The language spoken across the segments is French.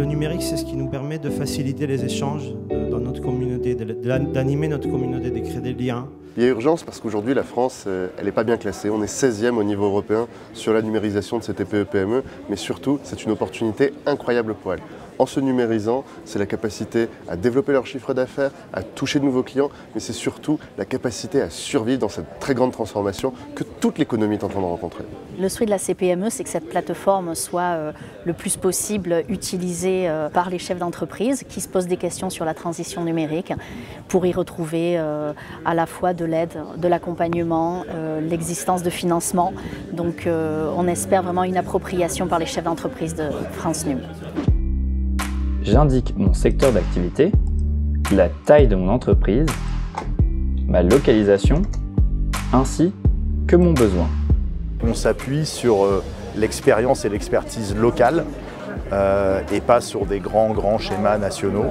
Le numérique, c'est ce qui nous permet de faciliter les échanges dans notre communauté, d'animer notre communauté, de créer des liens. Il y a urgence parce qu'aujourd'hui, la France, euh, elle n'est pas bien classée. On est 16e au niveau européen sur la numérisation de ces TPE-PME, mais surtout, c'est une opportunité incroyable pour elle en se numérisant, c'est la capacité à développer leur chiffre d'affaires, à toucher de nouveaux clients, mais c'est surtout la capacité à survivre dans cette très grande transformation que toute l'économie est en train de rencontrer. Le souhait de la CPME, c'est que cette plateforme soit euh, le plus possible utilisée euh, par les chefs d'entreprise qui se posent des questions sur la transition numérique pour y retrouver euh, à la fois de l'aide, de l'accompagnement, l'existence de financement. Donc on espère vraiment une appropriation par les chefs d'entreprise de France Num j'indique mon secteur d'activité, la taille de mon entreprise, ma localisation, ainsi que mon besoin. On s'appuie sur euh, l'expérience et l'expertise locale euh, et pas sur des grands grands schémas nationaux,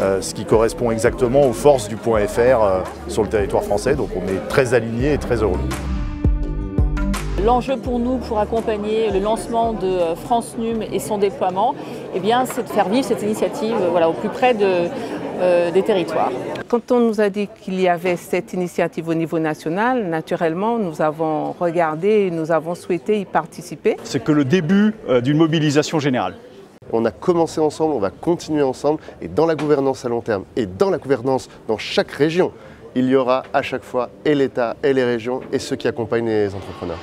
euh, ce qui correspond exactement aux forces du point FR sur le territoire français. Donc on est très alignés et très heureux. L'enjeu pour nous, pour accompagner le lancement de euh, France Num et son déploiement, eh c'est de faire vivre cette initiative au plus près euh, des territoires. Quand on nous a dit qu'il y avait cette initiative au niveau national, naturellement, nous avons regardé et nous avons souhaité y participer. C'est que le début euh, d'une mobilisation générale. On a commencé ensemble, on va continuer ensemble, et dans la gouvernance à long terme, et dans la gouvernance dans chaque région, il y aura à chaque fois et l'État et les régions et ceux qui accompagnent les entrepreneurs.